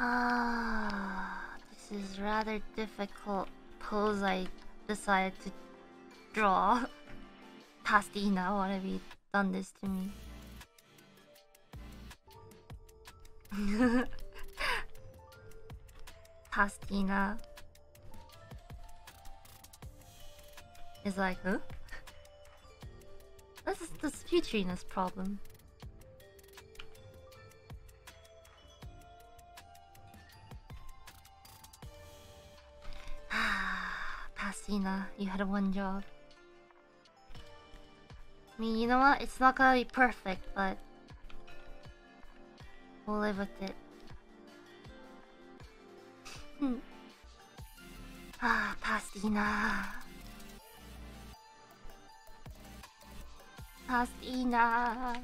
Ah, this is rather difficult pose I decided to draw. Past Ina, why have you done this to me? Past Ina is like, huh? This is the Future Ina's problem. Past Ina, you had one job. I mean, you know what? It's not gonna be perfect, but we'll live with it. Hmm. ah, Past Ina. Pastina.